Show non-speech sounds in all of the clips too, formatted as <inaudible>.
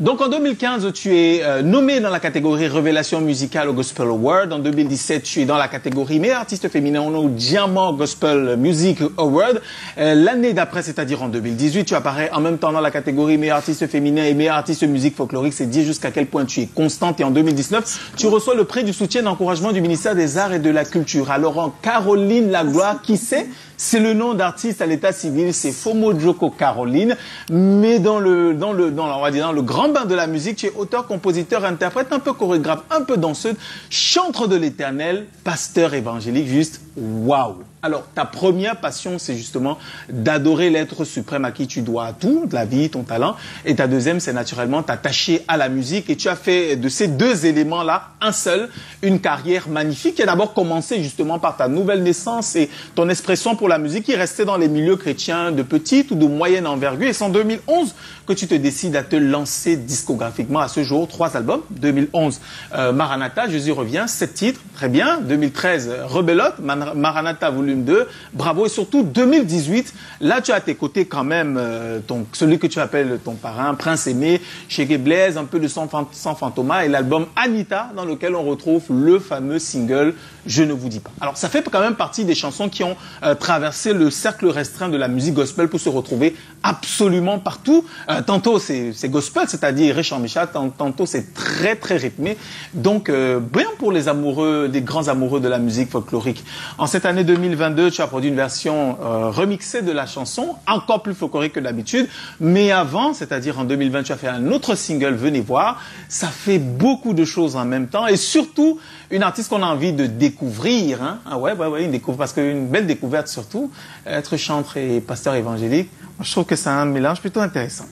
Donc en 2015, tu es euh, nommé dans la catégorie Révélation musicale au Gospel Award. En 2017, tu es dans la catégorie meilleur artiste féminin au Diamant Gospel Music Award. Euh, L'année d'après, c'est-à-dire en 2018, tu apparais en même temps dans la catégorie meilleur artiste féminin et meilleur artiste musique folklorique. C'est dire jusqu'à quel point tu es constante. Et en 2019, tu reçois le prix du soutien d'encouragement du ministère des Arts et de la Culture. Alors en Caroline Lagloire, qui c'est? C'est le nom d'artiste à l'état civil, c'est Fomo Joko Caroline. Mais dans le, dans le, dans, on va dire dans le grand bain de la musique, tu es auteur, compositeur, interprète, un peu chorégraphe, un peu danseuse, chantre de l'éternel, pasteur évangélique, juste waouh. Alors, ta première passion, c'est justement d'adorer l'être suprême à qui tu dois tout, la vie, ton talent. Et ta deuxième, c'est naturellement t'attacher à la musique. Et tu as fait de ces deux éléments-là un seul, une carrière magnifique qui a d'abord commencé justement par ta nouvelle naissance et ton expression pour la musique qui restait dans les milieux chrétiens de petite ou de moyenne envergure. Et c'est en 2011 que tu te décides à te lancer discographiquement à ce jour. Trois albums. 2011, euh, Maranatha, Jésus revient, sept titres, très bien. 2013, Rebelote, Maranatha volume 2, bravo. Et surtout 2018, là tu as à tes côtés quand même euh, ton, celui que tu appelles ton parrain, Prince Aimé, chez Blaise, un peu de Sans, Fantoma et l'album Anita dans lequel on retrouve le fameux single Je ne vous dis pas. Alors ça fait quand même partie des chansons qui ont euh, traversé le cercle restreint de la musique gospel pour se retrouver absolument partout. Euh, tantôt c'est gospel, c'est-à-dire riche en méchat, tantôt c'est très très rythmé. Donc bien pour les amoureux, des grands amoureux de la musique folklorique. En cette année 2022, tu as produit une version euh, remixée de la chanson, encore plus folklorique que d'habitude. Mais avant, c'est-à-dire en 2020, tu as fait un autre single, Venez voir. Ça fait beaucoup de choses en même temps. Et surtout, une artiste qu'on a envie de découvrir. Hein. Ah ouais, ouais, ouais, une découverte, parce qu'une belle découverte surtout, être chantre et pasteur évangélique. Je trouve que c'est un mélange plutôt intéressant.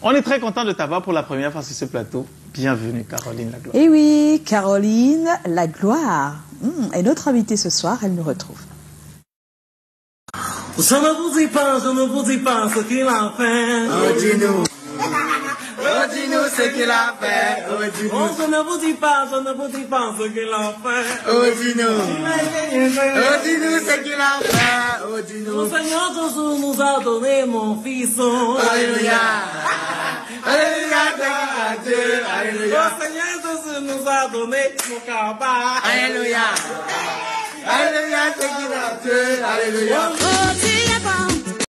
On est très content de t'avoir pour la première fois sur ce plateau. Bienvenue, Caroline Lagloire. Eh oui, Caroline Lagloire. Mmh, et notre invitée ce soir, elle nous retrouve. Je ne vous dis pas, je ne vous dis pas ce qu'il a fait? Oh, dis-nous. Oh, dis-nous ce qu'il a fait. Oh, dis-nous. Oh, je ne vous dis pas, je ne vous dis pas ce qu'il a fait. Oh, dis-nous. Oh, dis-nous ce qu'il a fait. Oh, dis-nous. Le Seigneur Jésus nous a donné mon fils. Alléluia. <laughs> Alléluia, à Dieu. Alléluia. Le Seigneur Jésus nous a donné mon cabas. Alléluia. Alléluia, c'est qu'il a Dieu. Alléluia.